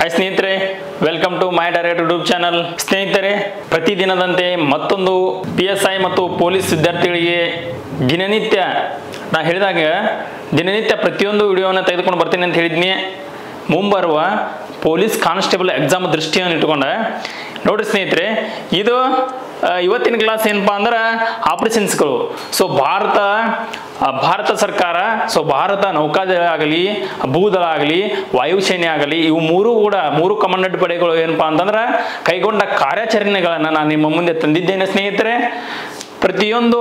Hi ಸ್ನೇಹಿತರೆ welcome to my direct YouTube channel ಸ್ನೇಹಿತರೆ, ಪ್ರತಿದಿನದಂತೆ ಮತ್ತೊಂದು ಪಿ ಎಸ್ ಐ ಮತ್ತು ಪೊಲೀಸ್ ವಿದ್ಯಾರ್ಥಿಗಳಿಗೆ ದಿನನಿತ್ಯ, ನಾ ಹೇಳಿದಾಗ ದಿನನಿತ್ಯ ಪ್ರತಿಯೊಂದು ವಿಡಿಯೋವನ್ನು ತೆಗೆದುಕೊಂಡು ಬರ್ತೀನಿ ಅಂತ ಹೇಳಿದ್ನಿ. ಮುಂಬರುವ ಪೊಲೀಸ್ ಕಾನ್ಸ್ಟೇಬಲ್ ಎಕ್ಸಾಮ್ ದೃಷ್ಟಿಯನ್ನು ಇಟ್ಕೊಂಡ ನೋಡಿ ಸ್ನೇಹಿತರೆ, ಇದು ಇವತ್ತಿನ ಕ್ಲಾಸ್ ಏನಪ್ಪಾ ಅಂದ್ರೆ ಆಪರೇಷನ್ಸ್ಗಳು ಸೊ ಭಾರತ ಭಾರತ ಸರ್ಕಾರ ಸೊ ಭಾರತ ನೌಕಾದಳ ಆಗಲಿ, ಭೂದಳ ಆಗಲಿ, ವಾಯುಸೇನೆ ಆಗಲಿ, ಇವು ಮೂರು ಕೂಡ, ಮೂರು ಕಮಾಂಡೆಂಟ್ ಪಡೆಗಳು ಏನಪ್ಪಾ ಅಂತಂದ್ರೆ ಕೈಗೊಂಡ ಕಾರ್ಯಾಚರಣೆಗಳನ್ನು ನಾನು ನಿಮ್ಮ ಮುಂದೆ ತಂದಿದ್ದೇನೆ ಸ್ನೇಹಿತರೆ. ಪ್ರತಿಯೊಂದು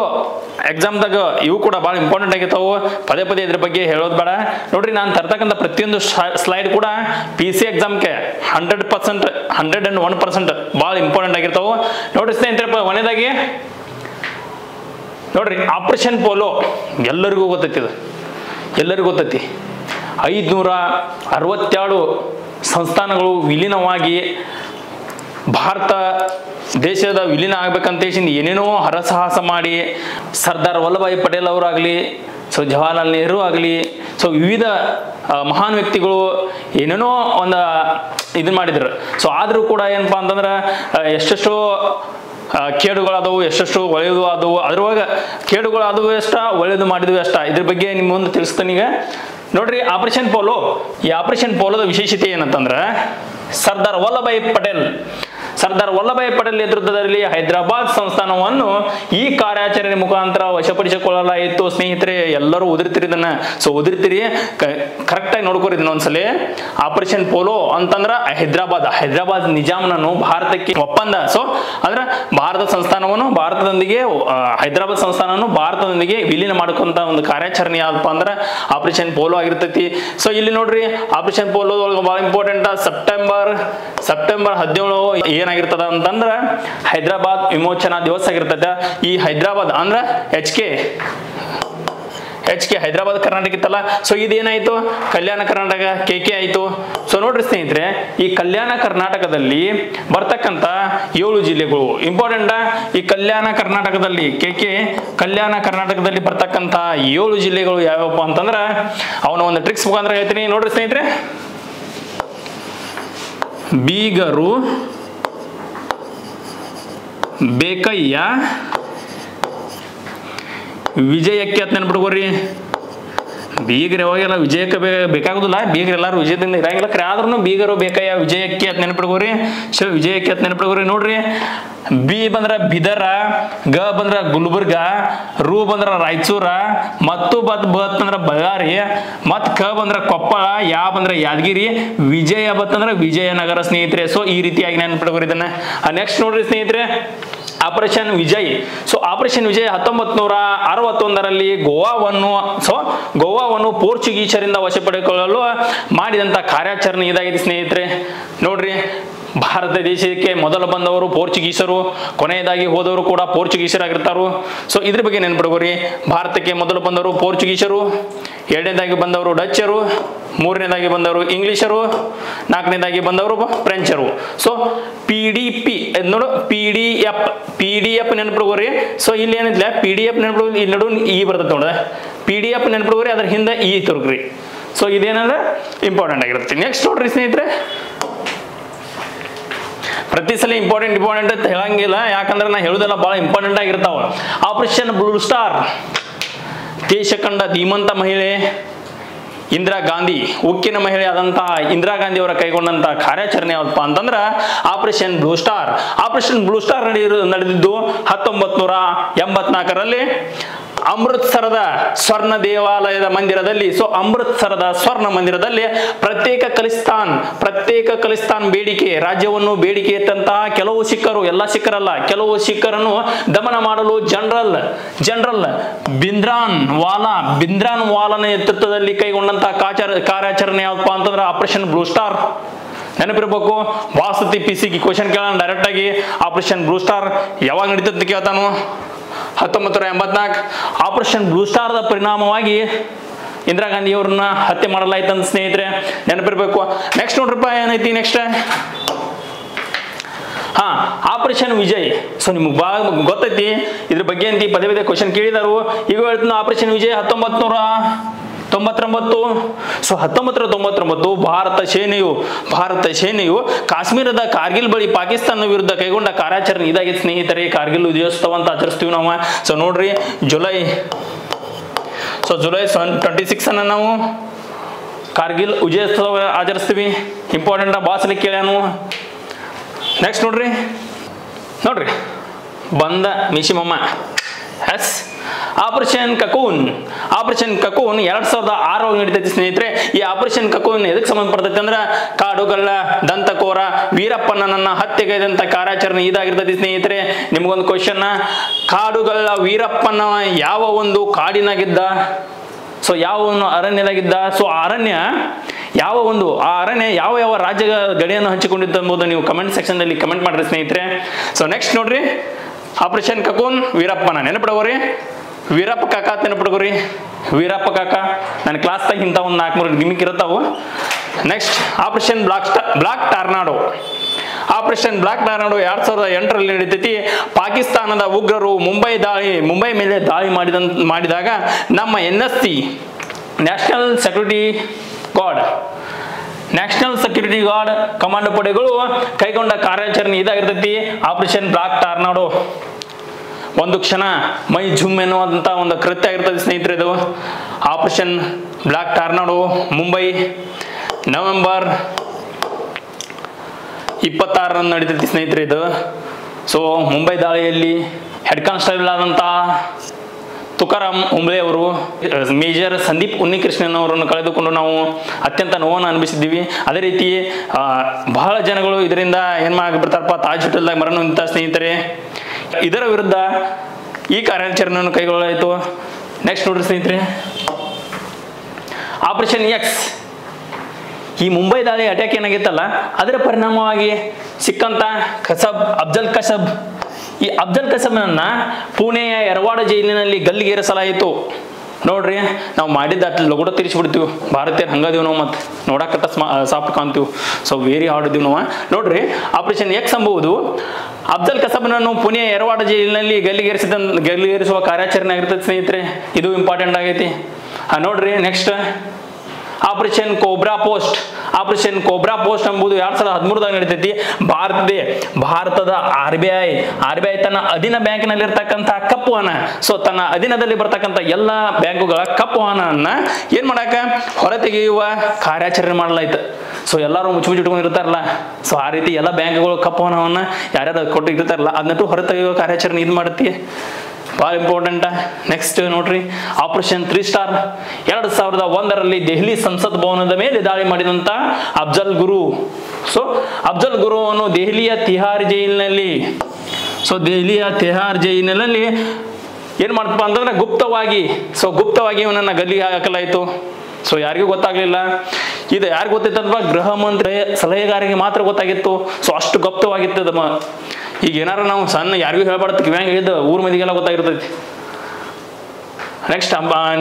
ಎಕ್ಸಾಮ್ದಾಗ ಇವು ಕೂಡ ಭಾಳ ಇಂಪಾರ್ಟೆಂಟ್ ಆಗಿರ್ತಾವೆ. ಪದೇ ಪದೇ ಇದ್ರ ಬಗ್ಗೆ ಹೇಳೋದು ಬೇಡ. ನೋಡ್ರಿ, ನಾನು ತರ್ತಕ್ಕಂಥ ಪ್ರತಿಯೊಂದು ಸ್ಲೈಡ್ ಕೂಡ ಪಿ ಸಿ ಎಕ್ಸಾಮ್ಗೆ hundred percent hundred and one percent ಭಾಳ ಇಂಪಾರ್ಟೆಂಟ್ ಆಗಿರ್ತಾವೆ. ನೋಡ್ರಿ ಸ್ನೇಹಿತರೆ ಒಂದೇದಾಗಿ, ನೋಡ್ರಿ ಆಪರೇಷನ್ ಪೋಲೋ ಎಲ್ಲರಿಗೂ ಗೊತ್ತೈತಿ ಇದು. ಎಲ್ಲರಿಗೂ ಗೊತ್ತೈತಿ. ಐದುನೂರ ಅರವತ್ತೇಳು ಸಂಸ್ಥಾನಗಳು ವಿಲೀನವಾಗಿ ಭಾರತ ದೇಶದ ವಿಲೀನ ಆಗ್ಬೇಕಂತ ಏನೇನೋ ಹರಸಾಹಸ ಮಾಡಿ ಸರ್ದಾರ್ ವಲ್ಲಭಾಯಿ ಪಟೇಲ್ ಅವರಾಗಲಿ, ಸೊ ಜವಾಹರ್ಲಾಲ್ ನೆಹರು ಆಗಲಿ, ಸೊ ವಿವಿಧ ಮಹಾನ್ ವ್ಯಕ್ತಿಗಳು ಏನೇನೋ ಒಂದು ಇದನ್ನ ಮಾಡಿದ್ರು. ಸೊ ಆದರೂ ಕೂಡ ಏನಪ್ಪಾ ಅಂತಂದ್ರೆ ಎಷ್ಟೆಷ್ಟೋ ಕೇಡುಗಳಾದವು, ಎಷ್ಟೆಷ್ಟು ಒಳ್ಳೆಯದು ಆದವು. ಅದ್ರೊಳಗೆ ಕೇಡುಗಳಾದವು ಎಷ್ಟ ಒಳ್ಳೆಯದು ಮಾಡಿದ್ವು ಎಷ್ಟ. ಇದ್ರ ಬಗ್ಗೆ ನಿಮ್ಮ ಮುಂದೆ ತಿಳಿಸ್ತೀನಿ ಈಗ. ನೋಡ್ರಿ, ಆಪರೇಷನ್ ಪೋಲೋ. ಈ ಆಪರೇಷನ್ ಪೋಲೋದ ವಿಶೇಷತೆ ಏನಂತಂದ್ರೆ, ಸರ್ದಾರ್ ವಲ್ಲಭಾಯಿ ಪಟೇಲ್ ಸರ್ದಾರ್ ವಲ್ಲಭಾಯಿ ಪಟೇಲ್ ನೇತೃತ್ವದಲ್ಲಿ ಹೈದರಾಬಾದ್ ಸಂಸ್ಥಾನವನ್ನು ಈ ಕಾರ್ಯಾಚರಣೆ ಮುಖಾಂತರ ವಶಪಡಿಸಿಕೊಳ್ಳಲಾಯಿತು. ಸ್ನೇಹಿತರೆ, ಎಲ್ಲರೂ ಉದುರ್ತಿರಿ ಇದನ್ನ. ಸೊ ಉದುರ್ತಿರಿ. ಕರೆಕ್ಟಾಗಿ ಆಗಿ ನೋಡ್ಕೋರಿ ಒಂದ್ಸಲಿ. ಆಪರೇಷನ್ ಪೋಲೋ ಅಂತಂದ್ರ ಹೈದರಾಬಾದ್. ಹೈದರಾಬಾದ್ ನಿಜಾಮ್ನನ್ನು ಭಾರತಕ್ಕೆ ಒಪ್ಪಂದ. ಸೊ ಅಂದ್ರೆ ಭಾರತ ಸಂಸ್ಥಾನವನ್ನು ಭಾರತದೊಂದಿಗೆ ಹೈದರಾಬಾದ್ ಸಂಸ್ಥಾನವನ್ನು ಭಾರತದೊಂದಿಗೆ ವಿಲೀನ ಮಾಡ್ಕೊಂತ ಒಂದು ಕಾರ್ಯಾಚರಣೆ ಯಾವ್ದಪ್ಪ ಅಂದ್ರೆ ಆಪರೇಷನ್ ಪೋಲೋ ಆಗಿರ್ತೈತಿ. ಸೊ ಇಲ್ಲಿ ನೋಡ್ರಿ ಆಪರೇಷನ್ ಪೋಲೋ ಬಹಳ ಇಂಪಾರ್ಟೆಂಟ್ ಸೆಪ್ಟೆಂಬರ್ ಸೆಪ್ಟೆಂಬರ್ ಹದಿನೇಳು ಏನಾಗಿರ್ತದ ಅಂತಂದ್ರ ಹೈದರಾಬಾದ್ ವಿಮೋಚನಾ ದಿವಸ ಆಗಿರ್ತದ. ಈ ಹೈದರಾಬಾದ್ ಅಂದ್ರ H K H K Hyderabad Karnataka ಇತ್ತಲ್ಲ. ಸೊ ಇದೇನಾಯ್ತು? ಕಲ್ಯಾಣ ಕರ್ನಾಟಕ ಕೆ ಕೆ ಆಯ್ತು. ಸೊ ನೋಡ್ರಿ ಸ್ನೇಹಿತರೆ, ಈ ಕಲ್ಯಾಣ ಕರ್ನಾಟಕದಲ್ಲಿ ಬರ್ತಕ್ಕಂತ ಏಳು ಜಿಲ್ಲೆಗಳು. ಇಂಪಾರ್ಟೆಂಟ್ ಈ ಕಲ್ಯಾಣ ಕರ್ನಾಟಕದಲ್ಲಿ ಕೆ ಕೆ ಕಲ್ಯಾಣ ಕರ್ನಾಟಕದಲ್ಲಿ ಬರ್ತಕ್ಕಂತ ಏಳು ಜಿಲ್ಲೆಗಳು ಯಾವ್ಯಾವಪ್ಪ ಅಂತಂದ್ರ, ಅವನ ಒಂದು ಟ್ರಿಕ್ಸ್ ಮುಖಾಂತರ ಹೇಳ್ತೀನಿ. ನೋಡ್ರಿ ಸ್ನೇಹಿತರೆ, ಬೀಗರು ಬೇಕಯ್ಯ. ವಿಜಯಕ್ಕೆ ಅಂತ ನೆನ್ಬಿಡ್ಕೋರಿ ಬೀಗರ್ ಯಾವಾಗೆಲ್ಲ ವಿಜಯಕ್ಕೆ ಬೇ ಬೇಕಾಗುದಿಲ್ಲ. ಬೀಗರ ಎಲ್ಲಾರು ವಿಜಯದಿಂದ ಇರಂಗಿಲ್ಲ. ಆದ್ರೂ ಬೀಗರು ಬೇಕಯ್ಯ ವಿಜಯಕ್ಕೆ ಅಂತ ನೆನ್ಪಿಡ್ಕೋರಿ ಸೊ ವಿಜಯಕ್ಕೆ ಅಂತ ನೆನ್ಪಿಡ್ಕೋರಿ ನೋಡ್ರಿ. ಬಿ ಬಂದ್ರ ಬಿದರ, ಗ ಬಂದ್ರ ಗುಲ್ಬರ್ಗ, ರು ಬಂದ್ರ ರಾಯಚೂರ, ಮತ್ತು ಬತ್ ಬತ್ ಅಂದ್ರ ಬಳ್ಳಾರಿ, ಮತ್ ಕ ಬಂದ್ರ ಕೊಪ್ಪಳ, ಯಾ ಬಂದ್ರ ಯಾದಗಿರಿ, ವಿಜಯ ಬತ್ ಅಂದ್ರ ವಿಜಯನಗರ ಸ್ನೇಹಿತರೆ. ಸೊ ಈ ರೀತಿಯಾಗಿ ನೆನ್ಪಿಟ್ಕೋರಿ ಇದನ್ನ. ನೆಕ್ಸ್ಟ್ ನೋಡ್ರಿ ಸ್ನೇಹಿತರೆ operation Vijay. So operation Vijay ಹತ್ತೊಂಬತ್ ನೂರ ಅರವತ್ತೊಂದರಲ್ಲಿ ಗೋವಾವನ್ನು ಸೊ ಗೋವಾವನ್ನು ಪೋರ್ಚುಗೀಸರಿಂದ ವಶಪಡಿಕೊಳ್ಳಲು ಮಾಡಿದಂತ ಕಾರ್ಯಾಚರಣೆ ಇದಾಗಿದೆ ಸ್ನೇಹಿತರೆ. ನೋಡ್ರಿ ಭಾರತ ದೇಶಕ್ಕೆ ಮೊದಲು ಬಂದವರು ಪೋರ್ಚುಗೀಸರು, ಕೊನೆಯದಾಗಿ ಹೋದವರು ಕೂಡ ಪೋರ್ಚುಗೀಸರಾಗಿರ್ತಾರೆ. ಸೊ ಇದ್ರ ಬಗ್ಗೆ ನೆನ್ಪಿಡ್ಕೋರಿ ಭಾರತಕ್ಕೆ ಮೊದಲು ಬಂದವರು ಪೋರ್ಚುಗೀಸರು, ಎರಡನೇದಾಗಿ ಬಂದವರು ಡಚ್ಚರು, ಮೂರನೇದಾಗಿ ಬಂದವರು ಇಂಗ್ಲಿಷರು, ನಾಲ್ಕನೇದಾಗಿ ಬಂದವರು ಫ್ರೆಂಚರು. ಸೊ ಪಿ ಡಿ ಪಿ ನೋಡು P D F P D F ನೆನ್ಪಿಡ್ಕೋರಿ so ಇಲ್ಲಿ ಏನಿಲ್ಲ ಪಿ ಡಿ ಎಫ್ ನೆನ್ಪಿಡ್ ಇಲ್ಲಿ ನೋಡು, ಈ ಬರ್ತದೆ ನೋಡ. ಪಿ ಡಿ ಎಫ್ ನೆನ್ಪಿಡ್ಕೋರಿ ಅದ್ರ ಹಿಂದೆ ಈ ತುರ್ಗ್ರಿ ಸೊ ಇದೇನಂದ್ರೆ ಇಂಪಾರ್ಟೆಂಟ್ ಆಗಿರುತ್ತೆ. ನೆಕ್ಸ್ಟ್ ನೋಡ್ರಿ ಸ್ನೇಹಿತರೆ. ಪ್ರತಿ ಸಲ ಇಂಪಾರ್ಟೆಂಟ್ ಇಂಪಾರ್ಟೆಂಟ್ ಅಂತ ಹೇಳಂಗಿಲ್ಲ. ಯಾಕಂದ್ರೆ ನಾ ಹೇಳುದೆಲ್ಲ ಬಹಳ ಇಂಪಾರ್ಟೆಂಟ್ ಆಗಿರ್ತಾವ. ಆಪರೇಷನ್ ಬ್ಲೂ ಸ್ಟಾರ್ ದೇಶ ಕಂಡ ಧೀಮಂತ ಮಹಿಳೆ ಇಂದಿರಾ ಗಾಂಧಿ. ಉಕ್ಕಿನ ಮಹಿಳೆ ಆದಂತಹ ಇಂದಿರಾ ಗಾಂಧಿ ಅವರ ಕೈಗೊಂಡಂತಹ ಕಾರ್ಯಾಚರಣೆ ಯಾವಪ್ಪ ಅಂತಂದ್ರ operation blue star operation blue star ನಡೆಯಿರು ನಡೆದಿದ್ದು ಹತ್ತೊಂಬತ್ ನೂರ ಎಂಬತ್ನಾಲ್ಕರಲ್ಲಿ ಅಮೃತ್ಸರದ ಸ್ವರ್ಣ ದೇವಾಲಯದ ಮಂದಿರದಲ್ಲಿ ಸೊ ಅಮೃತ್ಸರದ ಸ್ವರ್ಣ ಮಂದಿರದಲ್ಲಿ ಪ್ರತ್ಯೇಕ ಕಲಿಸ್ತಾನ್ ಪ್ರತ್ಯೇಕ ಕಲಿಸ್ತಾನ್ ಬೇಡಿಕೆ, ರಾಜ್ಯವನ್ನು ಬೇಡಿಕೆ ಇಟ್ಟಂತಹ ಕೆಲವು ಸಿಖ್ಖರು, ಎಲ್ಲ ಸಿಖ್ಖರಲ್ಲ, ಕೆಲವು ಸಿಖ್ಖರನ್ನು ದಮನ ಮಾಡಲು ಜನರಲ್ ಜನರಲ್ ಬಿಂದ್ರಾನ್ ವಾಲಾ, ಬಿಂದ್ರಾನ್ ವಾಲನ ನೇತೃತ್ವದಲ್ಲಿ ಕೈಗೊಂಡಂತಹ ಕಾಚಾರ, ಕಾರ್ಯಾಚರಣೆ ಯಾವಪ್ಪ ಅಂತಂದ್ರೆ ಆಪರೇಷನ್ ಬ್ಲೂ ಸ್ಟಾರ್. ನೆನಪಿರ್ಬೇಕು? ವಾಸತಿ ಪಿ ಸಿ ಕ್ವಶನ್ ಕೇಳೋಣ ಡೈರೆಕ್ಟ್ ಆಗಿ ಆಪರೇಷನ್ ಬ್ಲೂ ಸ್ಟಾರ್ ಯಾವಾಗ ನಡೀತದೆ ಕೇಳ್ತಾನು? ಹತ್ತೊಂಬತ್ತು ನೂರ ಎಂಬತ್ನಾಲ್ಕು ಆಪರೇಷನ್ ಬ್ಲೂ ಸ್ಟಾರ್ದ ಪರಿಣಾಮವಾಗಿ ಇಂದಿರಾ ಗಾಂಧಿ ಅವ್ರನ್ನ ಹತ್ಯೆ ಮಾಡಲಾಯ್ತು ಅಂತ ಸ್ನೇಹಿತರೆ, ನೆನಪಿರ್ಬೇಕು. ನೆಕ್ಸ್ಟ್ ನೋಡ್ರಪ್ಪ, ಏನೈತಿ ನೆಕ್ಸ್ಟ್ ಹಾ, ಆಪರೇಷನ್ ವಿಜಯ್. ಸೊ ನಿಮ್ಗೆ ಬಾ, ಗೊತ್ತೈತಿ, ಇದ್ರ ಬಗ್ಗೆ ಅಂತ ಪದೇ ಪದೇ ಕ್ವಶನ್ ಕೇಳಿದಾರು. ಈಗ ಹೇಳ್ತೀನಿ, ಆಪರೇಷನ್ ವಿಜಯ್ ಹತ್ತೊಂಬತ್ತು ನೂರ ತೊಂಬತ್ತೊಂಬತ್ತು. ಸೊ ಹತ್ತೊಂಬತ್ತರ ತೊಂಬತ್ತೊಂಬತ್ತು ಭಾರತ ಸೇನೆಯು ಭಾರತ ಸೇನೆಯು ಕಾಶ್ಮೀರದ ಕಾರ್ಗಿಲ್ ಬಳಿ ಪಾಕಿಸ್ತಾನ ವಿರುದ್ಧ ಕೈಗೊಂಡ ಕಾರ್ಯಾಚರಣೆ. ಇದಾಗಿತ್ತು ಸ್ನೇಹಿತರೆ, ಕಾರ್ಗಿಲ್ ವಿಜಯೋತ್ಸವ ಅಂತ ಆಚರಿಸ್ತೀವಿ ನಾವು. ಸೊ ನೋಡ್ರಿ, July, so July twenty six ಅನ್ನ ನಾವು ಕಾರ್ಗಿಲ್ ವಿಜಯೋತ್ಸವ ಆಚರಿಸ್ತೀವಿ. ಇಂಪಾರ್ಟೆಂಟ್ ಬಾಸ್ಲಿ ಕೇಳ್ಯಾನು. ನೆಕ್ಸ್ಟ್ ನೋಡ್ರಿ. ನೋಡ್ರಿ, ಬಂದ ಮಿಶಿಮಮ್ಮ. Yes operation cocoon. Operation cocoon ಎರಡ್ ಸಾವಿರದ ಆರು ನಡೀತೈತಿ ಸ್ನೇಹಿತರೆ. ಈ ಆಪರೇಷನ್ ಕಕೂನ್ ಎದಕ್ಕೆ ಸಂಬಂಧಪಡ್ತೈತಿ ಅಂದ್ರೆ ಕಾಡುಗಳ ದಂತಕೋರ ವೀರಪ್ಪನನ್ನ ಹತ್ಯೆಗೈದಂತ ಕಾರ್ಯಾಚರಣೆ ಇದಾಗಿರ್ತೈತಿ ಸ್ನೇಹಿತರೆ. ನಿಮ್ಗೊಂದು ಕ್ವಶನ್ ಕಾಡುಗಳ ವೀರಪ್ಪನ ಯಾವ ಒಂದು ಕಾಡಿನಾಗಿದ್ದ? ಸೊ ಯಾವ ಒಂದು ಅರಣ್ಯದಾಗಿದ್ದ? ಸೊ ಅರಣ್ಯ ಯಾವ ಒಂದು, ಆ ಅರಣ್ಯ ಯಾವ ಯಾವ ರಾಜ್ಯ ಗಡಿಯನ್ನು ಹಂಚಿಕೊಂಡಿತ್ತು ಎಂಬುದು ನೀವು ಕಮೆಂಟ್ ಸೆಕ್ಷನ್ದಲ್ಲಿ ಕಮೆಂಟ್ ಮಾಡ್ರಿ ಸ್ನೇಹಿತರೆ. ಸೊ ನೆಕ್ಸ್ಟ್ ನೋಡ್ರಿ. ಆಪರೇಷನ್ ಕಕೋನ್ ವೀರಪ್ಪನ ನೆನಪಿಡಗೋರಿ ವೀರಪ್ಪ ಕಾಕ ಅಂತ ನೆನಪಿಡ್ಕೋರಿ ವೀರಪ್ಪ ಕಾಕ ನನ್ನ ಕ್ಲಾಸ್ದಾಗ ಇಂಥ ಒಂದು ನಾಲ್ಕು ಮೂರು gimmick ಇರುತ್ತಾವು next operation black black tornado operation black tornado ಎರಡ್ ಸಾವಿರದ ಎಂಟರಲ್ಲಿ ನಡೀತೈತಿ. ಪಾಕಿಸ್ತಾನದ ಉಗ್ರರು ಮುಂಬೈ ದಾಳಿ, ಮುಂಬೈ ಮೇಲೆ ದಾಳಿ ಮಾಡಿದ ಮಾಡಿದಾಗ ನಮ್ಮ N S C national security guard national security guard commando ಪಡೆಗಳು ಕೈಗೊಂಡ ಕಾರ್ಯಾಚರಣೆ ಇದಾಗಿರ್ತೈತಿ. ಆಪರೇಷನ್ ಬ್ಲಾಕ್ ಟಾರ್ನಾಡೋ ಒಂದು ಕ್ಷಣ ಮೈ ಜುಮ್ ಎನ್ನುವಂತ ಒಂದು ಕೃತ್ಯ ಆಗಿರ್ತದೆ ಸ್ನೇಹಿತರೆ ಇದು. Operation black tornado Mumbai November ಇಪ್ಪತ್ತಾರರಂದು ನಡೀತೈತಿ ಸ್ನೇಹಿತರೆ ಇದು. ಸೊ ಮುಂಬೈ ದಾಳಿಯಲ್ಲಿ ಹೆಡ್ ಕಾನ್ಸ್ಟೇಬಲ್ ಆದಂಥ ತುಕಾರಾಮ್ ಉಂಬ್ಳೆ ಅವರು ಮೇಜರ್ ಸಂದೀಪ್ ಉನ್ನಿಕೃಷ್ಣನ್ ಅವರನ್ನು ಕಳೆದುಕೊಂಡು ನಾವು ಅತ್ಯಂತ ನೋವನ್ನು ಅನುಭವಿಸಿದ್ದೀವಿ. ಅದೇ ರೀತಿ ಬಹಳ ಜನಗಳು ಇದರಿಂದ ಏನ್ಮಾಗ್ಬಿಡ್ತಾರಪ್ಪ ತಾಜ್ ಹೋಟೆಲ್ದಾಗ ಮರಣ ಸ್ನೇಹಿತರೆ. ಇದರ ವಿರುದ್ಧ ಈ ಕಾರ್ಯಾಚರಣೆಯನ್ನು ಕೈಗೊಳ್ಳಲಾಯಿತು. ನೆಕ್ಸ್ಟ್ ನೋಡ್ರಿ ಸ್ನೇಹಿತರೆ. ಆಪರೇಷನ್ ಎಕ್ಸ್ ಈ ಮುಂಬೈ ದಾಳಿ ಅಟ್ಯಾಕ್ ಏನಾಗಿತ್ತಲ್ಲ, ಅದರ ಪರಿಣಾಮವಾಗಿ ಸಿಕ್ಕಂತ ಕಸಬ್, ಅಫ್ಜಲ್ ಕಸಬ್. ಈ ಅಫ್ಜಲ್ ಕಸಬ್ನನ್ನ ಪುಣೆಯ ಎರವಾಡ ಜೈಲಿನಲ್ಲಿ ಗಲ್ಲಿಗೇರಿಸಲಾಯಿತು. ನೋಡ್ರಿ, ನಾವು ಮಾಡಿದ್ದ ಅಟ್ ಲಗುಡ ತಿರ್ಸಿಬಿಡ್ತೀವಿ. ಭಾರತೀಯರು ಹಂಗದೀವಿ ನಾವು ಮತ್ತೆ ನೋಡಕ್ಕಂತ ಸ್ಮಾ ಸಾಫ್ಟ್ ಕಾಣ್ತೀವಿ. ಸೊ ವೇರಿ ಹಾರ್ಡ್ ಇದೀವಿ ನಾವು ನೋಡ್ರಿ ಆಪರೇಷನ್ ಎಕ್ಸ್ ಎಂಬುದು ಅಫ್ಜಲ್ ಕಸಬ್ನನ್ನು ಪುಣೆ ಎರವಾಡ ಜೈಲಿನಲ್ಲಿ ಗಲ್ಲಿಗೇರಿಸಿದ ಗಲ್ಲಿಗೇರಿಸುವ ಕಾರ್ಯಾಚರಣೆ ಆಗಿರ್ತದೆ ಸ್ನೇಹಿತರೆ. ಇದು ಇಂಪಾರ್ಟೆಂಟ್ ಆಗೈತಿ. ನೋಡ್ರಿ next operation cobra post operation cobra post ಎಂಬುದು ಎರಡ್ ಸಾವಿರದ ಹದಿಮೂರದಾಗ ನಡೀತೈತಿ. ಭಾರತದ ಭಾರತದ R B I, R B I ತನ್ನ ಅಧೀನ ಬ್ಯಾಂಕಿನಲ್ಲಿ ಇರ್ತಕ್ಕಂತಹ ಕಪ್ಪು ಹಣ. ಸೊ ತನ್ನ ಅಧೀನದಲ್ಲಿ ಬರ್ತಕ್ಕಂಥ ಎಲ್ಲ ಬ್ಯಾಂಕುಗಳ ಕಪ್ಪು ಹಣವನ್ನ ಏನ್ ಮಾಡಾಕ? ಹೊರತೆಗೆಯುವ ಕಾರ್ಯಾಚರಣೆ ಮಾಡಲಾಯ್ತು. ಸೊ ಎಲ್ಲರೂ ಮುಚ್ಚಿ ಮುಚ್ಚಿಟ್ಕೊಂಡಿರ್ತಾರಲ್ಲ ಸೊ ಆ ರೀತಿ ಎಲ್ಲ ಬ್ಯಾಂಕ್ಗಳು ಕಪ್ಪು ಹಣವನ್ನ ಯಾರ್ಯಾರು ಕೊಟ್ಟು ಇರ್ತಾರಲ್ಲ ಅದನ್ನಟ್ಟು ಹೊರತೆಗೆಯುವ ಕಾರ್ಯಾಚರಣೆ ಇದು ಮಾಡುತ್ತೆ. ಭಾಳ ಇಂಪಾರ್ಟೆಂಟ್ ನೆಕ್ಸ್ಟ್ ನೋಡ್ರಿ ಆಪರೇಷನ್ ತ್ರೀ ಸ್ಟಾರ್ ಎರಡು ಸಾವಿರದ ಒಂದರಲ್ಲಿ ದೆಹಲಿ ಸಂಸತ್ ಭವನದ ಮೇಲೆ ದಾಳಿ ಮಾಡಿದಂತ ಅಫ್ಜಲ್ ಗುರು. ಸೊ ಅಫ್ಜಲ್ ಗುರುವನ್ನು ದೆಹಲಿಯ ತಿಹಾರ್ ಜೈಲಿನಲ್ಲಿ. ಸೊ ದೆಹಲಿಯ ತಿಹಾರ್ ಜೈಲಿನಲ್ಲಿ ಏನ್ ಮಾಡ್ತಪ್ಪ ಅಂತಂದ್ರೆ ಗುಪ್ತವಾಗಿ ಸೊ ಗುಪ್ತವಾಗಿ ಇವನನ್ನ ಗಲ್ಲಿಗೆ ಹಾಕಲಾಯಿತು. ಸೊ ಯಾರಿಗೂ ಗೊತ್ತಾಗ್ಲಿಲ್ಲ. ಇದು ಯಾರಿಗೂ ಗೊತ್ತಿತ್ತಲ್ವಾ ಗೃಹ ಮಂತ್ರಿ ಸಲಹೆಗಾರಿಗೆ ಮಾತ್ರ ಗೊತ್ತಾಗಿತ್ತು. ಸೊ ಅಷ್ಟು ಗುಪ್ತವಾಗಿತ್ತು ಈಗ ಏನಾರ ನಾವು ಸಣ್ಣ ಯಾರಿಗೂ ಹೇಳ್ಬಾರ್ದು, ಕಿವ್ಯಾಂಗ ಹೇಳಿದ್ದು ಊರ್ ಮಂದಿಗೆಲ್ಲ ಗೊತ್ತಾಗಿರ್ತೈತಿ. ನೆಕ್ಸ್ಟ್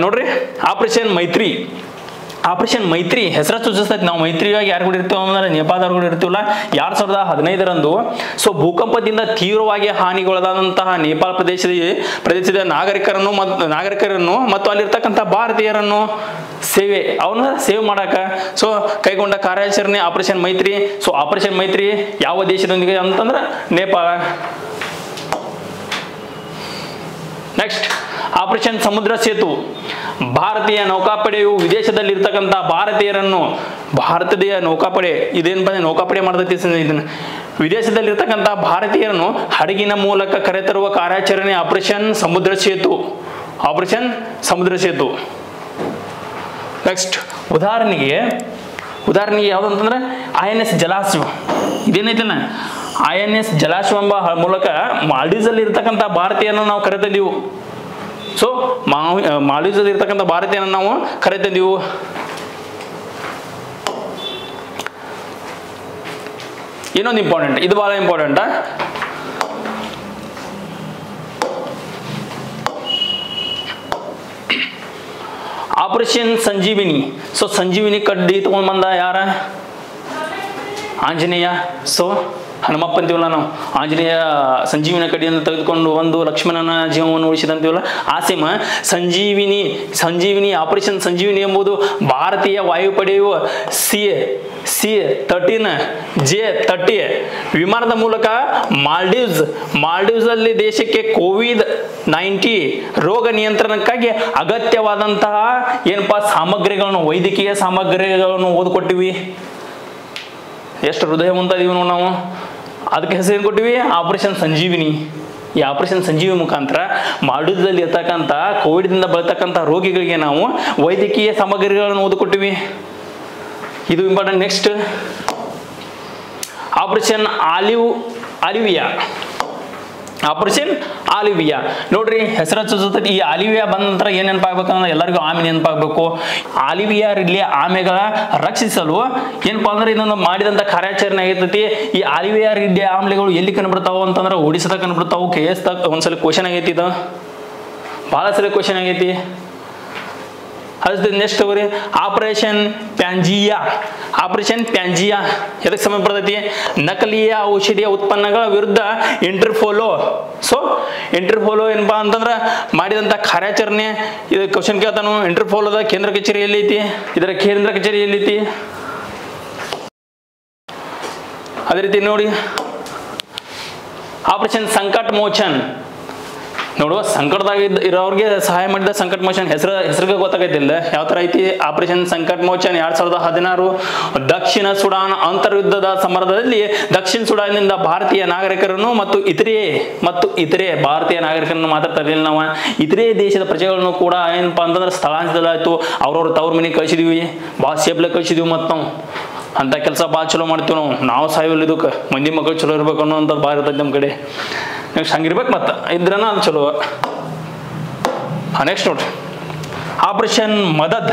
ನೋಡ್ರಿ ಆಪರೇಷನ್ ಮೈತ್ರಿ ಆಪರೇಷನ್ ಮೈತ್ರಿ ಹೆಸರ ಸೂಚಿಸ್ತೈತಿ. ನಾವು ಮೈತ್ರಿಯಾಗಿ ಯಾರು ಕೂಡ ಇರ್ತೀವಿ ಅಂದ್ರೆ ನೇಪಾಳದವ್ರು ಕೂಡ ಇರ್ತೀವಲ್ಲ ಎರಡ್ ಸಾವಿರದ ಹದಿನೈದರಂದು. ಸೊ ಭೂಕಂಪದಿಂದ ತೀವ್ರವಾಗಿ ಹಾನಿಗೊಳಗಾದಂತಹ ನೇಪಾಳ ಪ್ರದೇಶದ ಪ್ರದೇಶದ ನಾಗರಿಕರನ್ನು ಮತ್ತು ನಾಗರಿಕರನ್ನು ಮತ್ತು ಅಲ್ಲಿರ್ತಕ್ಕಂಥ ಭಾರತೀಯರನ್ನು ಸೇವೆ ಅವನ್ನ ಸೇವ್ ಮಾಡಾಕ. ಸೊ ಕೈಗೊಂಡ ಕಾರ್ಯಾಚರಣೆ ಆಪರೇಷನ್ ಮೈತ್ರಿ ಸೊ ಆಪರೇಷನ್ ಮೈತ್ರಿ ಯಾವ ದೇಶದೊಂದಿಗೆ ಅಂತಂದ್ರೆ ನೇಪಾಳ ನೆಕ್ಸ್ಟ್ ಆಪರೇಷನ್ ಸಮುದ್ರ ಸೇತು ಭಾರತೀಯ ನೌಕಾಪಡೆಯು ವಿದೇಶದಲ್ಲಿರ್ತಕ್ಕಂಥ ಭಾರತೀಯರನ್ನು ಭಾರತೀಯ ನೌಕಾಪಡೆ, ಇದೇನು ಬಂದ ನೌಕಾಪಡೆ ಮಾಡ್ತೈತಿ ಇದನ್ನ. ವಿದೇಶದಲ್ಲಿರ್ತಕ್ಕಂಥ ಭಾರತೀಯರನ್ನು ಹಡಗಿನ ಮೂಲಕ ಕರೆತರುವ ಕಾರ್ಯಾಚರಣೆ ಆಪರೇಷನ್ ಸಮುದ್ರ ಸೇತು ಆಪರೇಷನ್ ಸಮುದ್ರ ಸೇತು ನೆಕ್ಸ್ಟ್ ಉದಾಹರಣೆಗೆ ಉದಾಹರಣೆಗೆ ಯಾವುದು ಅಂತಂದ್ರೆ ಐ ಎನ್ ಎಸ್ ಜಲಾಶ್ವ. ಇದೇನೈತಲ್ಲ ಐ ಎನ್ ಎಸ್ ಜಲಾಶ್ವ ಎಂಬ ಮೂಲಕ ಮಾಲ್ಡೀವ್ಸ್ ಅಲ್ಲಿ ಇರ್ತಕ್ಕಂಥ ಭಾರತೀಯನ್ನು ನಾವು ಕರೆತಂದೆವು. ಸೊ ಮಾಲ್ಡೀವ್ಸ್ ಅಲ್ಲಿ ಇರ್ತಕ್ಕಂಥ ಭಾರತೀಯರನ್ನು ನಾವು ಕರೆತಂದೆವು. ಇನ್ನೊಂದು ಇಂಪಾರ್ಟೆಂಟ್ ಇದು ಬಹಳ important operation Sanjeevani. So Sanjeevani ಕಡ್ಡಿ ತಗೊಂಡ್ ಬಂದ ಯಾರ? ಆಂಜನೇಯ. ಸೊ ಹನುಮಪ್ಪ ಅಂತೀವಲ್ಲ ನಾವು. ಆಂಜನೇಯ ಸಂಜೀವಿನ ಕಡಿಯನ್ನು ತೆಗೆದುಕೊಂಡು ಒಂದು ಲಕ್ಷ್ಮಣನ ಜೀವವನ್ನು ಉಳಿಸಿದಂತೀವಲ್ಲ? ಆ ಸೇಮ ಸಂಜೀವಿನಿ ಸಂಜೀವಿನಿ, ಆಪರೇಷನ್ ಸಂಜೀವಿನಿ ಎಂಬುದು ಭಾರತೀಯ ವಾಯುಪಡೆಯು C C thirteen, J thirty ವಿಮಾನದ ಮೂಲಕ ಮಾಲ್ಡೀವ್ಸ್ ಮಾಲ್ಡೀವ್ಸ್ ಅಲ್ಲಿ ದೇಶಕ್ಕೆ ಕೋವಿಡ್ ನೈಂಟಿ ರೋಗ ನಿಯಂತ್ರಣಕ್ಕಾಗಿ ಅಗತ್ಯವಾದಂತಹ ಏನಪ್ಪಾ ಸಾಮಗ್ರಿಗಳನ್ನು, ವೈದ್ಯಕೀಯ ಸಾಮಗ್ರಿಗಳನ್ನು ಓದ್ಕೊಟ್ಟಿವಿ. ಎಷ್ಟು ಹೃದಯ ಮುಂತಾದೀವಿ ನೋಡಿ ನಾವು. ಅದಕ್ಕೆ ಹೆಸರು ಕೊಟ್ಟಿವಿ? ಆಪರೇಷನ್ ಸಂಜೀವಿನಿ. ಈ ಆಪರೇಷನ್ ಸಂಜೀವಿ ಮುಖಾಂತರ ಮಾಡುದಲ್ಲಿ ಇರ್ತಕ್ಕಂಥ ಕೋವಿಡ್ದಿಂದ ಬರ್ತಕ್ಕಂಥ ರೋಗಿಗಳಿಗೆ ನಾವು ವೈದ್ಯಕೀಯ ಸಾಮಗ್ರಿಗಳನ್ನು ಓದಿಕೊಟ್ಟಿವಿ. ಇದು important next operation olive Olivia operation Olivia ನೋಡ್ರಿ, ಹೆಸರು ಈ ಆಲಿವಿಯಾ ಬಂದ ನಂತರ ಏನ್ ನೆನಪಾಗ್ಬೇಕಂದ್ರೆ ಎಲ್ಲರಿಗೂ ಆಮೆ ನೆನಪಾಗಬೇಕು. ಆಲಿವಿಯಾ ಇಲ್ಲಿ ಆಮೆಗಳ ರಕ್ಷಿಸಲು ಏನಪ್ಪಾ ಅಂದ್ರೆ ಇದನ್ನು ಮಾಡಿದಂತ ಕಾರ್ಯಾಚರಣೆ ಆಗಿರ್ತೈತಿ. ಈ ಆಲಿವಿಯಾ ರಿಡ್ಲಿ ಆಮ್ಲೆಗಳು ಎಲ್ಲಿ ಕಂಡುಬಿಡ್ತಾವ ಅಂತಂದ್ರೆ ಓಡಿಸದ ಕಂಡುಬಿಡ್ತಾವು ಕೆ ಎಸ್ ಒಂದ್ಸಲ ಕ್ವಶನ್ ಆಗೈತಿ ಇದು. ಭಾಳ ಸಲ ಕ್ವಶನ್ ಆಗೈತಿ. ಅದು ನೆಕ್ಸ್ಟ್ ತಗೋರಿ ಆಪರೇಷನ್ ಪ್ಯಾಂಜಿಯಾ ಆಪರೇಷನ್ ಪ್ಯಾಂಜಿಯಾ ಎದಕ್ಕೆ ಸಮಯ ಬರ್ತೈತಿ ನಕಲಿಯ ಔಷಧಿಯ ಉತ್ಪನ್ನಗಳ ವಿರುದ್ಧ ಇಂಟರ್ಫೋಲೋ ಸೊ ಇಂಟರ್ಫೋಲೋ ಏನಪ್ಪಾ ಅಂತಂದ್ರೆ ಮಾಡಿದಂಥ ಕಾರ್ಯಾಚರಣೆ. ಇದು ಕ್ವಶನ್ ಕೇಳ್ತಾನು. ಇಂಟರ್ಫೋಲೋದ ಕೇಂದ್ರ ಕಚೇರಿ ಐತಿ ಇದರ ಕೇಂದ್ರ ಕಚೇರಿ ಐತಿ ಅದೇ ರೀತಿ ನೋಡಿ. ಆಪರೇಷನ್ ಸಂಕಟ್ ಮೋಚನ್ ನೋಡುವ ಸಂಕಟದಾಗ ಇರೋರಿಗೆ ಸಹಾಯ ಮಾಡಿದ ಸಂಕಟ ಮೋಚನ್ ಹೆಸರು ಹೆಸರಿಗೆ ಗೊತ್ತಾಗೈತಿಲ್ಲ. ಯಾವ ತರ ಐತಿ? ಆಪರೇಷನ್ ಸಂಕಟ ಮೋಚನ್ ಎರಡ್ ಸಾವಿರದ ಹದಿನಾರು ದಕ್ಷಿಣ ಸುಡಾನ್ ಅಂತರ್ಯುದ್ಧದ ಸಮರದಲ್ಲಿ ದಕ್ಷಿಣ ಸುಡಾನ್ನಿಂದ ಭಾರತೀಯ ನಾಗರಿಕರನ್ನು ಮತ್ತು ಇತರೆ ಮತ್ತು ಇತರೆ ಭಾರತೀಯ ನಾಗರಿಕರನ್ನು ಮಾತ್ರ ತರಲಿಲ್ಲ ನಾವು. ಇತರೆ ದೇಶದ ಪ್ರಜೆಗಳನ್ನು ಕೂಡ ಏನಪ್ಪಾ ಅಂತಂದ್ರೆ ಸ್ಥಳಾಂತರದಲ್ಲಿ ಆಯ್ತು ಅವ್ರವ್ರ ತವ್ರ ಮನೆಗೆ ಕಳಿಸಿದೀವಿ. ಭಾಳ ಸೇಬ್ಲೆ ಕಳಿಸಿದೀವಿ ಮತ್ತು ನಾವು. ಅಂತ ಕೆಲಸ ಭಾಳ ಚಲೋ ಮಾಡ್ತೀವಿ ನಾವು. ನಾವು ಸಾಯೋಲ್ಲ ಇದಕ್ಕೆ. ಮಂದಿ ಮಕ್ಕಳು ಚಲೋ ಇರ್ಬೇಕು ಅನ್ನೋ ಭಾಳ ಇರ್ತೈತೆ ನಮ್ಮ ಕಡೆ. ನೆಕ್ಸ್ಟ್ ಹಂಗಿರ್ಬೇಕು ಮತ್ತೆ. ಇದ್ರನ ಅದು ಚಲೋ. ನೆಕ್ಸ್ಟ್ ನೋಡ್ರಿ. ಆಪರೇಷನ್ ಮದದ್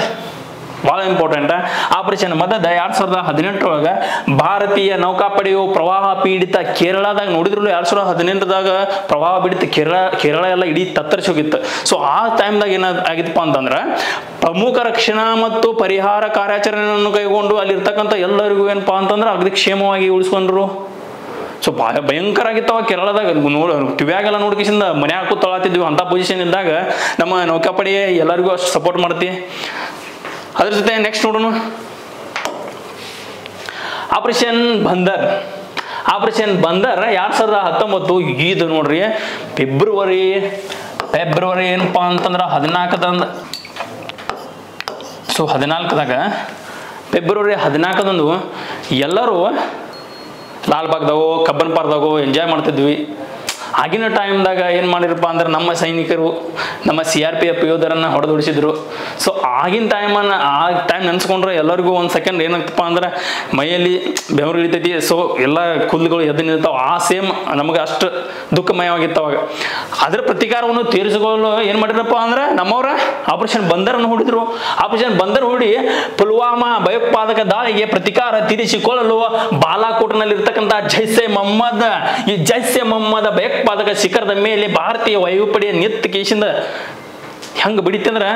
ಭಾಳ ಇಂಪಾರ್ಟೆಂಟ್ ಆಪರೇಷನ್ ಮದದ್ ಎರಡ್ ಸಾವಿರದ ಹದಿನೆಂಟರೊಳಗೆ ಭಾರತೀಯ ನೌಕಾಪಡೆಯು ಪ್ರವಾಹ ಪೀಡಿತ ಕೇರಳದಾಗ ನೋಡಿದ್ರು ಎರಡ್ ಸಾವಿರದ ಹದಿನೆಂಟದಾಗ ಪ್ರವಾಹ ಪೀಡಿತ ಕೇರಳ ಕೇರಳ ಎಲ್ಲ ಇಡೀ ತತ್ತರಿಸಿ ಹೋಗಿತ್ತು. ಸೊ ಆ ಟೈಮ್ದಾಗ ಏನ ಆಗಿತ್ತಪ್ಪ ಅಂತಂದ್ರೆ ಪ್ರಮುಖ ರಕ್ಷಣಾ ಮತ್ತು ಪರಿಹಾರ ಕಾರ್ಯಾಚರಣೆಯನ್ನು ಕೈಗೊಂಡು ಅಲ್ಲಿರ್ತಕ್ಕಂಥ ಎಲ್ಲರಿಗೂ ಏನಪ್ಪಾ ಅಂತಂದ್ರೆ ಅಗದಿ ಕ್ಷೇಮವಾಗಿ ಉಳಿಸ್ಕೊಂಡ್ರು. ಸೊ ಭಾಳ ಭಯಂಕರ ಆಗಿತ್ತವ ಕೇರಳದಾಗ. ನೋಡ ಟಿವ್ಯಾಗೆಲ್ಲ ನೋಡ್ಕಿಸಿಂದ ಮನೆ ಹಾಕೋ ತೊಳತಿದ್ವಿ. ಅಂತ ಪೊಸಿಷನ್ ಇದ್ದಾಗ ನಮ್ಮ ನೌಕಾಪಡೆ ಎಲ್ಲರಿಗೂ ಅಷ್ಟು ಸಪೋರ್ಟ್ ಮಾಡ್ತಿ. ಅದ್ರ ಜೊತೆ ನೆಕ್ಸ್ಟ್ ನೋಡೋಣ. ಆಪರೇಷನ್ ಬಂದರ್. ಆಪರೇಷನ್ ಬಂದರ್ ಎರಡ್ ಸಾವಿರದ ಹತ್ತೊಂಬತ್ತು ಇದು ನೋಡ್ರಿ. ಫೆಬ್ರವರಿ ಫೆಬ್ರವರಿ ಏನಪ್ಪಾ ಅಂತಂದ್ರೆ ಹದಿನಾಲ್ಕದಂದ. ಸೊ ಹದಿನಾಲ್ಕದಾಗ ಫೆಬ್ರವರಿ ಹದಿನಾಲ್ಕದಂದು ಎಲ್ಲರೂ ಲಾಲ್ಬಾಗ್ದಾಗೋ ಕಬ್ಬನ್ ಪಾರ್ದಾಗೋ ಎಂಜಾಯ್ ಮಾಡ್ತಿದ್ವಿ. ಆಗಿನ ಟೈಮ್ದಾಗ ಏನು ಮಾಡಿರಪ್ಪ ಅಂದ್ರೆ ನಮ್ಮ ಸೈನಿಕರು, ನಮ್ಮ ಸಿ ಆರ್ ಪಿ ಎಫ್ ಯೋಧರನ್ನ ಹೊಡೆದೊಡಿಸಿದ್ರು ಸೊ ಆಗಿನ ಟೈಮನ್ನು ಆ ಟೈಮ್ ನೆನೆಸ್ಕೊಂಡ್ರೆ ಎಲ್ಲರಿಗೂ ಒಂದು ಸೆಕೆಂಡ್ ಏನಾಗ್ತಪ್ಪ ಅಂದ್ರೆ ಮೈಯಲ್ಲಿ ಬೆವರು ಇಳಿತೈತಿ. ಸೊ ಎಲ್ಲ ಕುಲ್ಗಳು ಎದ್ದು ನಿಲ್ತಾವೆ ಆ ಸೇಮ್ ನಮಗೆ ಅಷ್ಟು ದುಃಖಮಯವಾಗಿತ್ತು ಅವಾಗ ಅದರ ಪ್ರತಿಕಾರವನ್ನು ತೀರಿಸಿಕೊಳ್ಳಲು ಏನು ಮಾಡಿರಪ್ಪ ಅಂದ್ರೆ ನಮ್ಮವ್ರ ಆಪರೇಷನ್ ಬಂದರನ್ನು ಹೂಡಿದ್ರು. ಆಪರೇಷನ್ ಬಂದರ್ ಹೂಡಿ ಪುಲ್ವಾಮಾ ಭಯೋತ್ಪಾದಕ ದಾಳಿಗೆ ಪ್ರತಿಕಾರ ತೀರಿಸಿಕೊಳ್ಳಲು ಬಾಲಾಕೋಟ್ನಲ್ಲಿ ಇರ್ತಕ್ಕಂಥ ಜೈಸೆ ಮೊಹಮ್ಮದ್ ಈ ಜೈಸೆ ಮೊಹಮ್ಮದ್ ಭಯೋತ್ಪಾದಕ ಶಿಖರದ ಮೇಲೆ ಭಾರತೀಯ ವಾಯುಪಡೆಯ ನಿತ್ ಕೇಶಿಂದ ಹೆಂಗೆ ಬಿಡಿತಿ ಅಂದ್ರೆ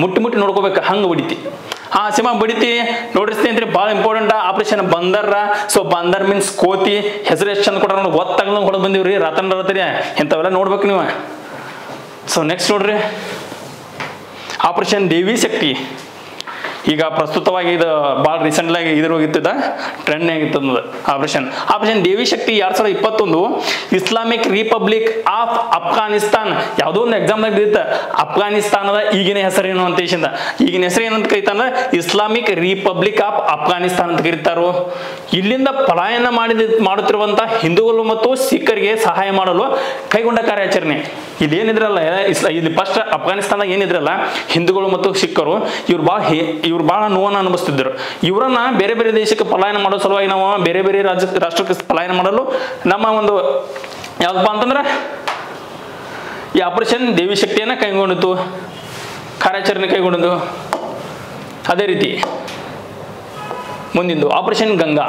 ಮುಟ್ಟಿ ಮುಟ್ಟಿ ನೋಡ್ಕೋಬೇಕು, ಹಂಗೆ ಬಿಡಿತಿ. ಆ ಸಿಂಹ ಬಡಿತಿ, ನೋಡಿಸ್ತೀನಿ ಅಂದ್ರೆ ಭಾಳ important operation Bandar so Bandar means ಕೋತಿ, ಹೆಸರು ಎಷ್ಟು ಚಂದ ಕೊಟ್ಟಾರ ನೋಡಿ ಒತ್ತಾಗ ಹೊಡೆದು ಬಂದಿವ್ರಿ, ರತನ್ ರತರಿ, ಇಂಥವೆಲ್ಲ ನೋಡ್ಬೇಕು ನೀವು. ಸೊ ನೆಕ್ಸ್ಟ್ ನೋಡ್ರಿ. ಆಪರೇಷನ್ ದೇವಿ ಶಕ್ತಿ. ಈಗ ಪ್ರಸ್ತುತವಾಗಿ ಇದು ಭಾಳ ರೀಸೆಂಟ್ಲಾಗಿ ಇದ್ರ ಹೋಗಿತ್ತದ ಟ್ರೆಂಡ್ ಆಗಿತ್ತು ಅನ್ನೋದು ಆಪರೇಷನ್ ಆಪರೇಷನ್ ದೇವಿ ಶಕ್ತಿ ಎರಡ್ ಸಾವಿರದ ಇಪ್ಪತ್ತೊಂದು ಇಸ್ಲಾಮಿಕ್ ರಿಪಬ್ಲಿಕ್ ಆಫ್ ಅಫ್ಘಾನಿಸ್ತಾನ್ ಯಾವುದೋ ಒಂದು ಎಕ್ಸಾಮ್ ಇದ್ದಿತ್ತು ಅಫ್ಘಾನಿಸ್ತಾನದ ಈಗಿನ ಹೆಸರೇನು ಅಂತ ದೇಶದಿಂದ ಈಗಿನ ಹೆಸರು ಏನಂತ ಕರೀತಾನ ಇಸ್ಲಾಮಿಕ್ ರಿಪಬ್ಲಿಕ್ ಆಫ್ ಅಫ್ಘಾನಿಸ್ತಾನ್ ಅಂತ ಕರೀತಾರೋ. ಇಲ್ಲಿಂದ ಪಲಾಯನ ಮಾಡಿದ ಮಾಡುತ್ತಿರುವಂತಹ ಹಿಂದೂಗಳು ಮತ್ತು ಸಿಖ್ಖರಿಗೆ ಸಹಾಯ ಮಾಡಲು ಕೈಗೊಂಡ ಕಾರ್ಯಾಚರಣೆ. ಇದೇನಿದ್ರಲ್ಲ ಏನಿದ್ರಲ್ಲ ಇಲ್ಲಿ ಫಸ್ಟ್ ಅಫ್ಘಾನಿಸ್ತಾನ ಏನಿದ್ರಲ್ಲ, ಹಿಂದೂಗಳು ಮತ್ತು ಸಿಖ್ಖರು, ಇವ್ರು ಭಾಳ ಇವ್ರು ಭಾಳ ನೋವನ್ನು ಅನುಭವಿಸ್ತಿದ್ರು. ಇವರನ್ನ ಬೇರೆ ಬೇರೆ ದೇಶಕ್ಕೆ ಪಲಾಯನ ಮಾಡೋ ಸಲುವಾಗಿ ನಾವು ಬೇರೆ ಬೇರೆ ರಾಜ್ಯ, ರಾಷ್ಟ್ರಕ್ಕೆ ಪಲಾಯನ ಮಾಡಲು ನಮ್ಮ ಒಂದು ಯಾವ್ದಪ್ಪ ಅಂತಂದ್ರೆ ಈ ಆಪರೇಷನ್ ದೇವಿ ಶಕ್ತಿಯನ್ನು ಕೈಗೊಂಡಿತು, ಕಾರ್ಯಾಚರಣೆ ಕೈಗೊಂಡಿದ್ದು ಅದೇ ರೀತಿ ಮುಂದಿಂದು ಆಪರೇಷನ್ ಗಂಗಾ.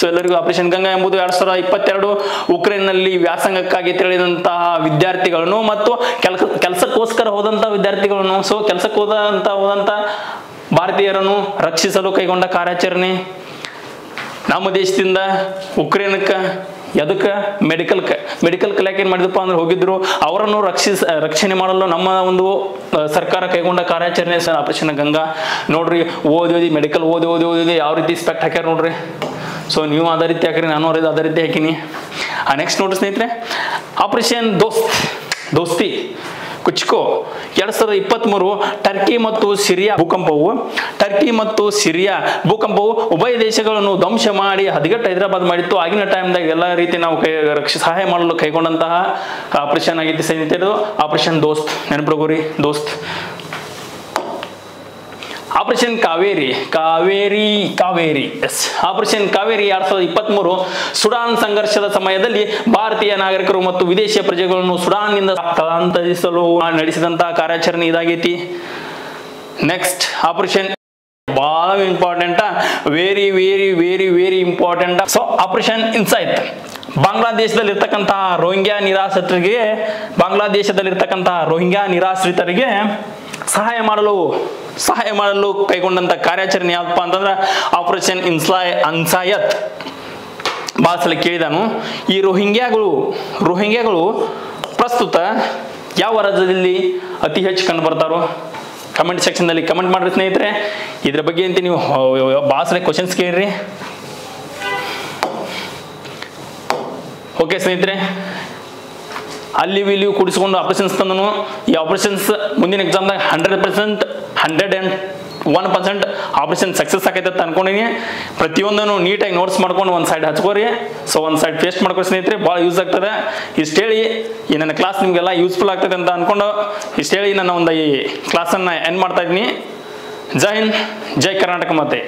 ಸೊ ಎಲ್ಲರಿಗೂ ಆಪರೇಷನ್ ಗಂಗಾ ಎಂಬುದು ಎರಡ್ ಸಾವಿರದ ಇಪ್ಪತ್ತೆರಡು ಉಕ್ರೇನ್ನಲ್ಲಿ ವ್ಯಾಸಂಗಕ್ಕಾಗಿ ತೆರಳಿದಂತಹ ವಿದ್ಯಾರ್ಥಿಗಳನ್ನು ಮತ್ತು ಕೆಲಸ, ಕೆಲಸಕ್ಕೋಸ್ಕರ ಹೋದಂತಹ ವಿದ್ಯಾರ್ಥಿಗಳನ್ನು. ಸೊ ಕೆಲಸಕ್ಕೆ ಹೋದಂತ ಹೋದಂತ ಭಾರತೀಯರನ್ನು ರಕ್ಷಿಸಲು ಕೈಗೊಂಡ ಕಾರ್ಯಾಚರಣೆ ನಮ್ಮ ದೇಶದಿಂದ ಉಕ್ರೇನಕ್ಕೆ ಎದಕ್ಕೆ ಮೆಡಿಕಲ್ ಮೆಡಿಕಲ್ ಕಲಾಕ್ ಏನು ಮಾಡಿದಪ್ಪ ಅಂದ್ರೆ ಹೋಗಿದ್ರು. ಅವರನ್ನು ರಕ್ಷಿಸ, ರಕ್ಷಣೆ ಮಾಡಲು ನಮ್ಮ ಒಂದು ಸರ್ಕಾರ ಕೈಗೊಂಡ ಕಾರ್ಯಾಚರಣೆ ಸರ್ ಆಪರೇಷನ್ ಗಂಗಾ ನೋಡ್ರಿ ಓದಿ ಓದಿ ಮೆಡಿಕಲ್ ಓದಿ ಓದಿ ಓದಿ ಯಾವ ರೀತಿ ಸ್ಪೆಕ್ಟ್ ಹಾಕ್ಯಾರ ನೋಡ್ರಿ. ಸೊ ನೀವು ಅದೇ ರೀತಿ ಹಾಕಿರಿ, ನಾನು ಅವ್ರದ್ದು ಅದೇ ರೀತಿ ಹಾಕಿನಿ. ನೆಕ್ಸ್ಟ್ ನೋಡಿ ಸ್ನೇಹಿತರೆ ಆಪರೇಷನ್ ದೋಸ್ತ್ ದೋಸ್ತಿ ಕುಚ್ಕೋ ಎರಡ್ ಸಾವಿರದ ಇಪ್ಪತ್ತ್ಮೂರು ಟರ್ಕಿ ಮತ್ತು ಸಿರಿಯಾ ಭೂಕಂಪವು ಟರ್ಕಿ ಮತ್ತು ಸಿರಿಯಾ ಭೂಕಂಪವು ಉಭಯ ದೇಶಗಳನ್ನು ಧ್ವಂಸ ಮಾಡಿ ಹದಗೆಟ್ಟು ಹೈದರಾಬಾದ್ ಮಾಡಿತ್ತು. ಆಗಿನ ಟೈಮ್ದಾಗ ಎಲ್ಲ ರೀತಿ ನಾವು ಕೈ, ರಕ್ಷ, ಸಹಾಯ ಮಾಡಲು ಕೈಗೊಂಡಂತಹ ಆಪರೇಷನ್ ಆಗಿತ್ತು ಸ್ನೇಹಿತರು operation Dost ನೆನಪಿಡ್ಕೋರಿ Dost operation Kaveri Kaveri Kaveri, yes. Operation Kaveri ಎರಡ್ ಸಾವಿರದ ಇಪ್ಪತ್ಮೂರು ಸುಡಾನ್ ಸಂಘರ್ಷದ ಸಮಯದಲ್ಲಿ ಭಾರತೀಯ ನಾಗರಿಕರು ಮತ್ತು ವಿದೇಶಿಯ ಪ್ರಜೆಗಳನ್ನು ಸುಡಾನ್ನಿಂದ ಸ್ಥಳಾಂತರಿಸಲು ನಡೆಸಿದಂತಹ ಕಾರ್ಯಾಚರಣೆ ಇದಾಗೈತಿ. ನೆಕ್ಸ್ಟ್ ಆಪರೇಷನ್ ಬಹಳ important very very very very important so operation insight. ಬಾಂಗ್ಲಾದೇಶದಲ್ಲಿರ್ತಕ್ಕಂತಹ Rohingya ನಿರಾಶ್ರಿತರಿಗೆ ಬಾಂಗ್ಲಾದೇಶದಲ್ಲಿರ್ತಕ್ಕಂತಹ ರೋಹಿಂಗ್ಯಾ ನಿರಾಶ್ರಿತರಿಗೆ ಸಹಾಯ ಮಾಡಲು ಸಹಾಯ ಮಾಡಲು ಕೈಗೊಂಡಂತ ಕಾರ್ಯಾಚರಣೆ ಯಾವಪ್ಪ ಅಂತಂದ್ರೆ ಆಪರೇಷನ್ ಇನ್ಸಾಯ್ ಅನ್ಸಾಯತ್ ಭಾಳ ಸಲ ಕೇಳಿದಾನು, ಈ ರೋಹಿಂಗ್ಯಾಗಳು ರೋಹಿಂಗ್ಯಾಗಳು ಪ್ರಸ್ತುತ ಯಾವ ರಾಜ್ಯದಲ್ಲಿ ಅತಿ ಹೆಚ್ಚು ಕಂಡು ಬರ್ತಾರೋ ಕಮೆಂಟ್ ಸೆಕ್ಷನ್ದಲ್ಲಿ ಕಮೆಂಟ್ ಮಾಡ್ರಿ ಸ್ನೇಹಿತರೆ. ಇದ್ರ ಬಗ್ಗೆ ಅಂತ ನೀವು ಭಾಳ ಸಲ ಕ್ವಶನ್ಸ್ ಕೇಳ್ರಿ. ಓಕೆ ಸ್ನೇಹಿತರೆ, ಅಲ್ಲಿ ಇಲ್ಲಿ ಕೂಡಿಸ್ಕೊಂಡು ಆಪರೇಷನ್ಸ್ ತಂದನು. ಈ ಆಪರೇಷನ್ಸ್ ಮುಂದಿನ ಎಕ್ಸಾಮ್ದಾಗ hundred percent hundred and one percent operation success ಆಗೈತೆ ಅಂತ ಅನ್ಕೊಂಡಿನಿ. ಪ್ರತಿಯೊಂದನ್ನು ನೀಟಾಗಿ ನೋಟ್ಸ್ ಮಾಡ್ಕೊಂಡು ಒಂದು ಸೈಡ್ ಹಚ್ಕೋರಿ. ಸೊ ಒಂದು ಸೈಡ್ ಪೇಸ್ಟ್ ಮಾಡ್ಕೋ ಸ್ನೇಹಿತರೆ, ಭಾಳ ಯೂಸ್ ಆಗ್ತದೆ. ಇಷ್ಟು ಹೇಳಿ ಈ ನನ್ನ ಕ್ಲಾಸ್ ನಿಮಗೆಲ್ಲ ಯೂಸ್ಫುಲ್ ಆಗ್ತದೆ ಅಂತ ಅಂದ್ಕೊಂಡು ಇಷ್ಟು ಹೇಳಿ ನನ್ನ ಒಂದು ಈ ಕ್ಲಾಸನ್ನು ಎಂಡ್ ಮಾಡ್ತಾ ಇದ್ದೀನಿ. ಜೈ ಹಿಂದ್, ಜೈ ಕರ್ನಾಟಕ ಮಾತೆ.